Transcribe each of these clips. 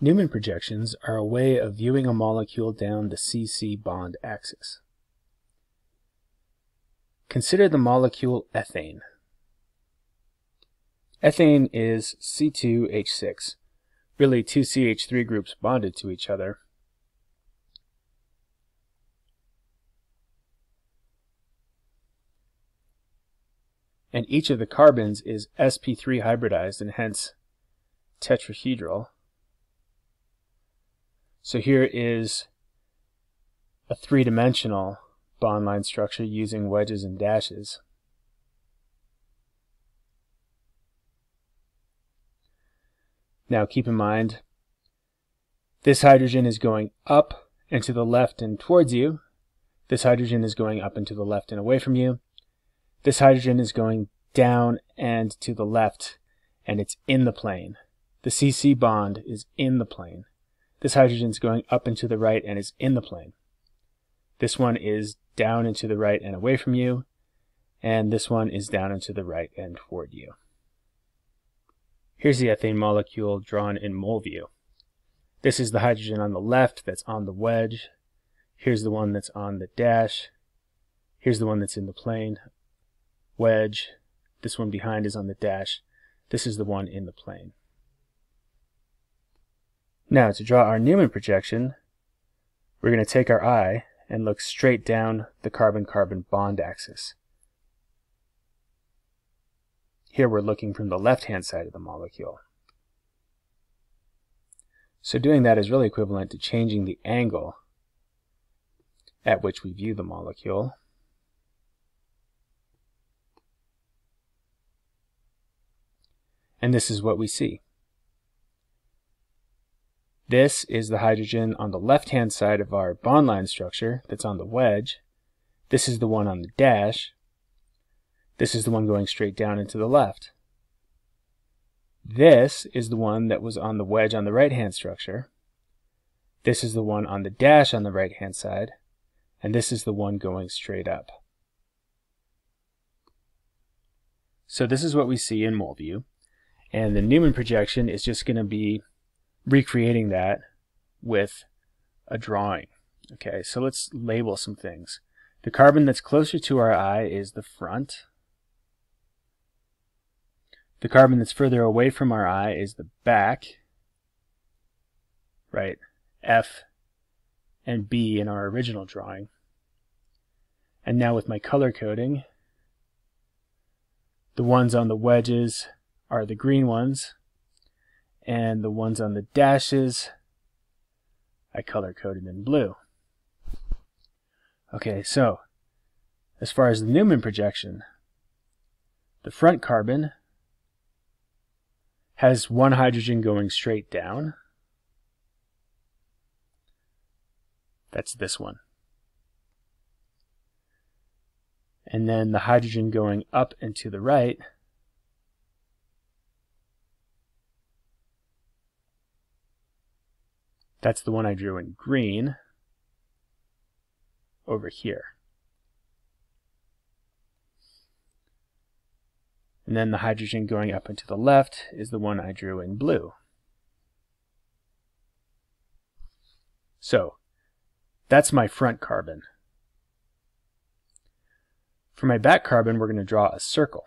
Newman projections are a way of viewing a molecule down the C-C bond axis. Consider the molecule ethane. Ethane is C2H6, really two CH3 groups bonded to each other. And each of the carbons is sp3 hybridized and hence tetrahedral. So here is a three-dimensional bond line structure using wedges and dashes. Now keep in mind, this hydrogen is going up and to the left and towards you. This hydrogen is going up and to the left and away from you. This hydrogen is going down and to the left and it's in the plane. The CC bond is in the plane. This hydrogen is going up and to the right and is in the plane. This one is down and to the right and away from you. And this one is down and to the right and toward you. Here's the ethane molecule drawn in MolView. This is the hydrogen on the left that's on the wedge. Here's the one that's on the dash. Here's the one that's in the plane. Wedge. This one behind is on the dash. This is the one in the plane. Now to draw our Newman projection, we're going to take our eye and look straight down the carbon-carbon bond axis. Here we're looking from the left-hand side of the molecule. So doing that is really equivalent to changing the angle at which we view the molecule. And this is what we see. This is the hydrogen on the left-hand side of our bond line structure that's on the wedge. This is the one on the dash. This is the one going straight down into the left. This is the one that was on the wedge on the right-hand structure. This is the one on the dash on the right-hand side. And this is the one going straight up. So this is what we see in MolView. And the Newman projection is just going to be recreating that with a drawing. Okay, so let's label some things. The carbon that's closer to our eye is the front. The carbon that's further away from our eye is the back. Right, F and B in our original drawing. And now with my color coding, the ones on the wedges are the green ones, and the ones on the dashes I color coded in blue. Okay, so as far as the Newman projection, the front carbon has one hydrogen going straight down. That's this one. And then the hydrogen going up and to the right That's the one I drew in green over here. And then the hydrogen going up and to the left is the one I drew in blue. So, that's my front carbon. For my back carbon, we're going to draw a circle.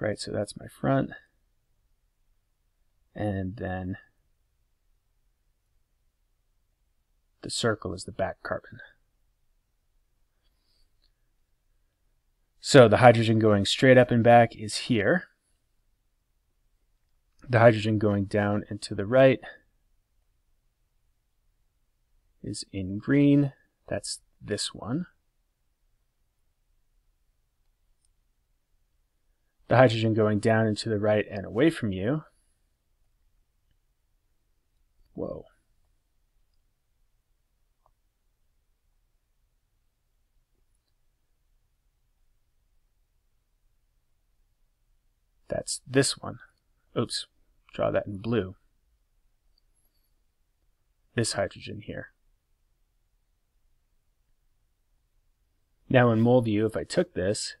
Right, so that's my front. And then the circle is the back carbon. So the hydrogen going straight up and back is here. The hydrogen going down and to the right is in green. That's this one. The hydrogen going down and to the right and away from you. Whoa. That's this one. Oops, draw that in blue. This hydrogen here. Now in MolView, if I took this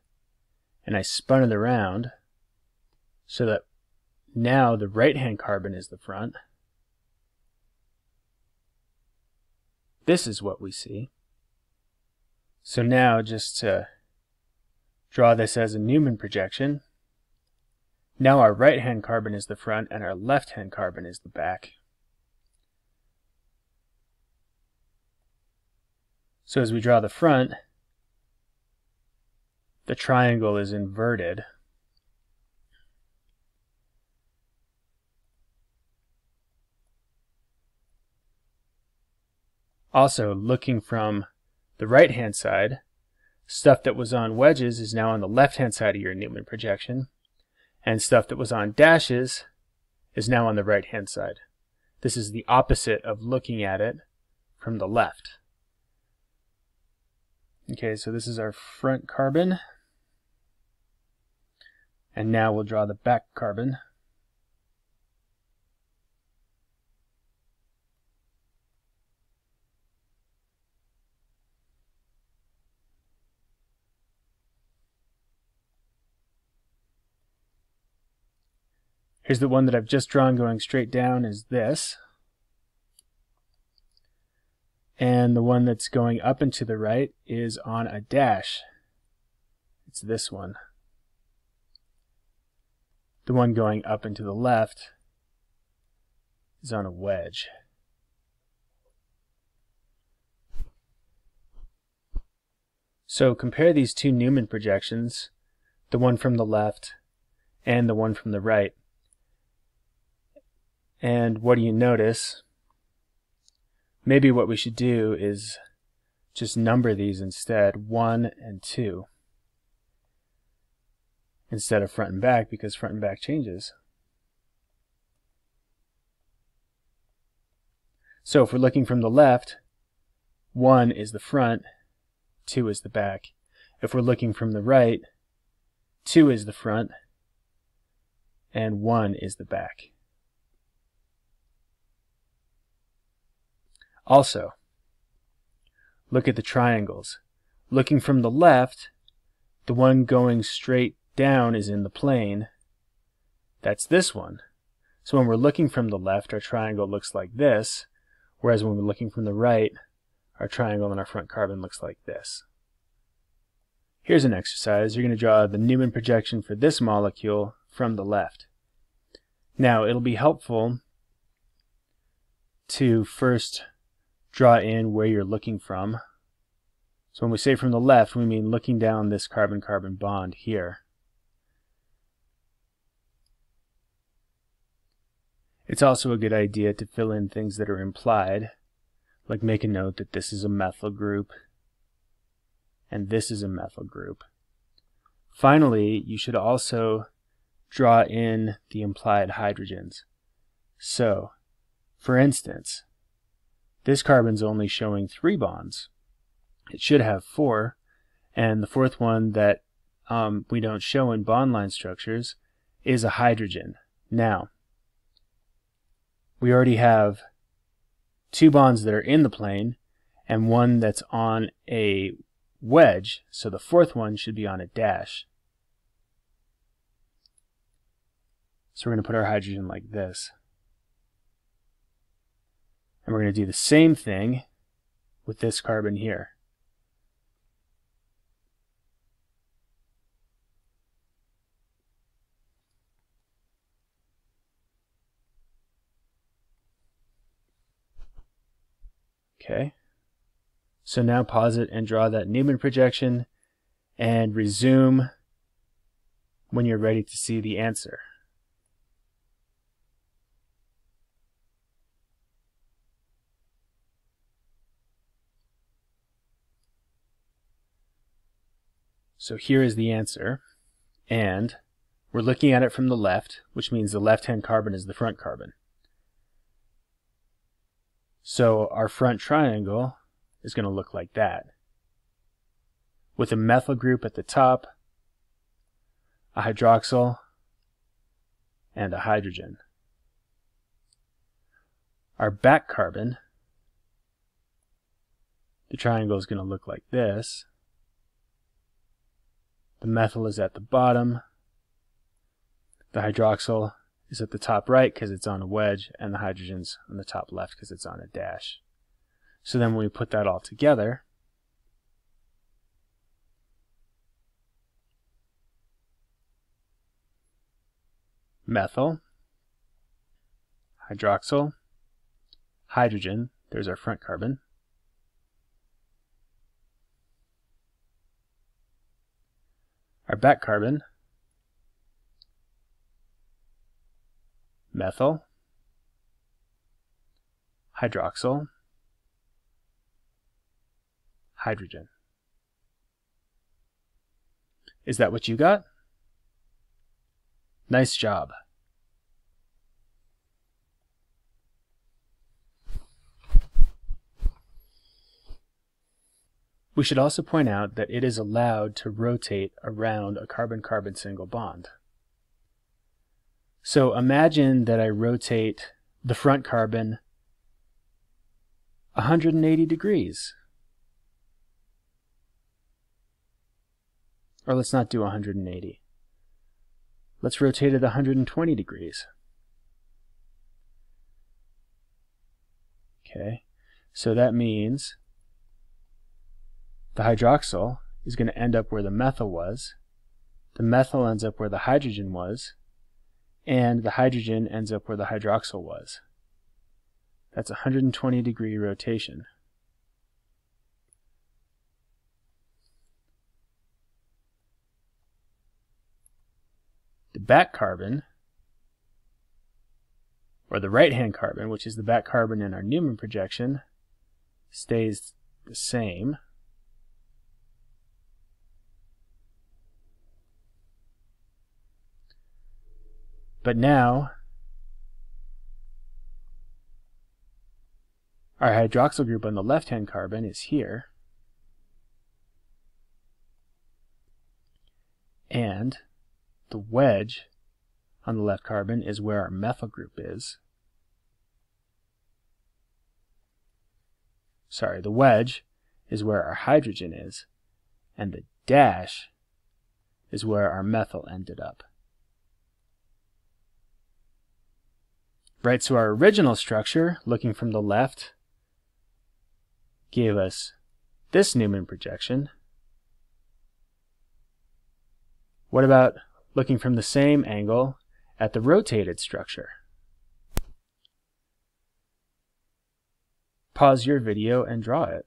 and I spun it around, so that now the right-hand carbon is the front. This is what we see. So now just to draw this as a Newman projection, now our right-hand carbon is the front and our left-hand carbon is the back. So as we draw the front, the triangle is inverted. Also, looking from the right-hand side, stuff that was on wedges is now on the left-hand side of your Newman projection, and stuff that was on dashes is now on the right-hand side. This is the opposite of looking at it from the left. Okay, so this is our front carbon. And now we'll draw the back carbon. Here's the one that I've just drawn going straight down is this. And the one that's going up and to the right is on a dash. It's this one. The one going up and to the left is on a wedge. So compare these two Newman projections, the one from the left and the one from the right. And what do you notice? Maybe what we should do is just number these instead, 1 and 2, instead of front and back, because front and back changes. So if we're looking from the left, 1 is the front, 2 is the back. If we're looking from the right, 2 is the front, and 1 is the back. Also, look at the triangles. Looking from the left, the one going straight down is in the plane. That's this one. So when we're looking from the left, our triangle looks like this, whereas when we're looking from the right, our triangle on our front carbon looks like this. Here's an exercise. You're going to draw the Newman projection for this molecule from the left. Now, it'll be helpful to first draw in where you're looking from. So when we say from the left, we mean looking down this carbon-carbon bond here. It's also a good idea to fill in things that are implied, like make a note that this is a methyl group and this is a methyl group. Finally, you should also draw in the implied hydrogens. So, for instance, this carbon's only showing three bonds. It should have four, and the fourth one that um, we don't show in bond line structures is a hydrogen. Now, we already have two bonds that are in the plane and one that's on a wedge, so the fourth one should be on a dash. So we're going to put our hydrogen like this. And we're going to do the same thing with this carbon here. Okay. So now pause it and draw that Newman projection and resume when you're ready to see the answer. So here is the answer. And we're looking at it from the left, which means the left-hand carbon is the front carbon. So our front triangle is going to look like that. With a methyl group at the top, a hydroxyl, and a hydrogen. Our back carbon, the triangle is going to look like this. The methyl is at the bottom. The hydroxyl is at the top right because it's on a wedge, and the hydrogen's on the top left because it's on a dash. So then when we put that all together, methyl, hydroxyl, hydrogen, there's our front carbon, our back carbon, methyl, hydroxyl, hydrogen. Is that what you got? Nice job. We should also point out that it is allowed to rotate around a carbon-carbon single bond. So imagine that I rotate the front carbon 180 degrees. Or let's not do 180. Let's rotate it 120 degrees. Okay, so that means the hydroxyl is going to end up where the methyl was, the methyl ends up where the hydrogen was, and the hydrogen ends up where the hydroxyl was. That's a 120 degree rotation. The back carbon, or the right-hand carbon, which is the back carbon in our Newman projection, stays the same. But now, our hydroxyl group on the left-hand carbon is here. And the wedge on the left carbon is where our methyl group is. Sorry, the wedge is where our hydrogen is, and the dash is where our methyl ended up. Right, so our original structure, looking from the left, gave us this Newman projection. What about looking from the same angle at the rotated structure? Pause your video and draw it.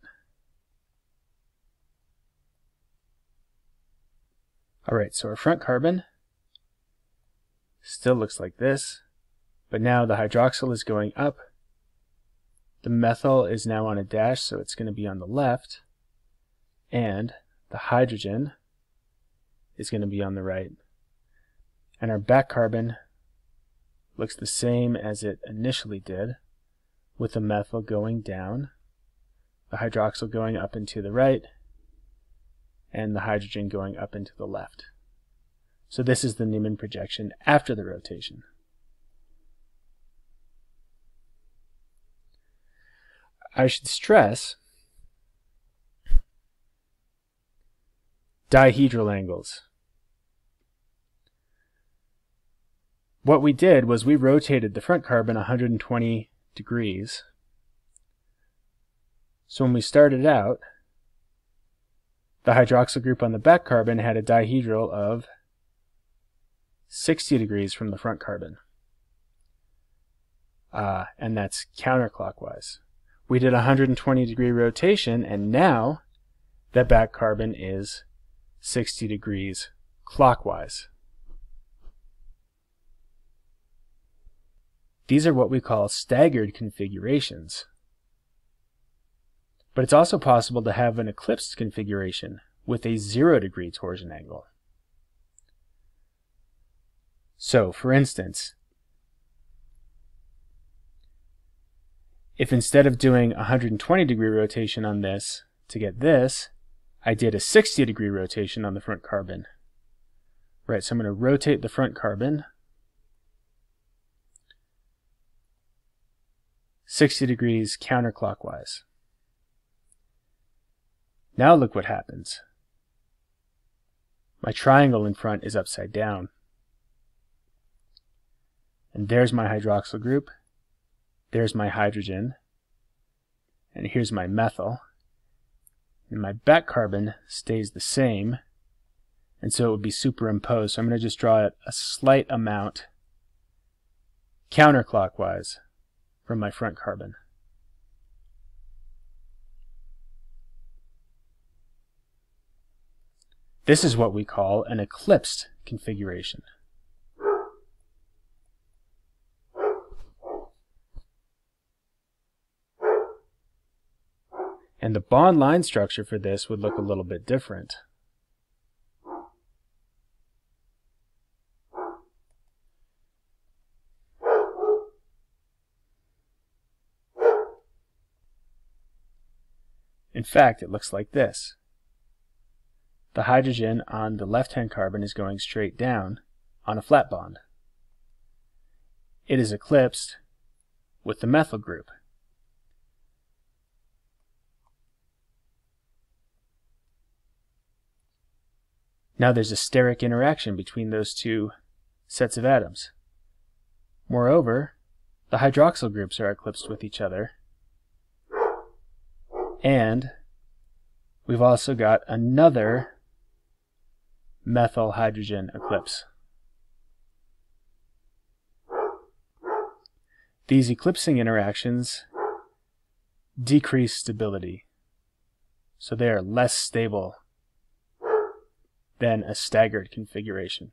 Alright, so our front carbon still looks like this. But now the hydroxyl is going up. The methyl is now on a dash, so it's going to be on the left. And the hydrogen is going to be on the right. And our back carbon looks the same as it initially did, with the methyl going down, the hydroxyl going up and to the right, and the hydrogen going up and to the left. So this is the Newman projection after the rotation. I should stress dihedral angles. What we did was we rotated the front carbon 120 degrees. So when we started out, the hydroxyl group on the back carbon had a dihedral of 60 degrees from the front carbon. Uh, and that's counterclockwise we did a 120 degree rotation and now that back carbon is 60 degrees clockwise. These are what we call staggered configurations. But it's also possible to have an eclipsed configuration with a zero degree torsion angle. So, for instance, if instead of doing a 120 degree rotation on this to get this, I did a 60 degree rotation on the front carbon. Right, so I'm going to rotate the front carbon 60 degrees counterclockwise. Now look what happens. My triangle in front is upside down. And there's my hydroxyl group. There's my hydrogen. And here's my methyl. And my back carbon stays the same. And so it would be superimposed. So I'm going to just draw it a slight amount counterclockwise from my front carbon. This is what we call an eclipsed configuration. And the bond line structure for this would look a little bit different. In fact, it looks like this. The hydrogen on the left-hand carbon is going straight down on a flat bond. It is eclipsed with the methyl group. Now there's a steric interaction between those two sets of atoms. Moreover, the hydroxyl groups are eclipsed with each other. And we've also got another methyl hydrogen eclipse. These eclipsing interactions decrease stability, so they are less stable than a staggered configuration.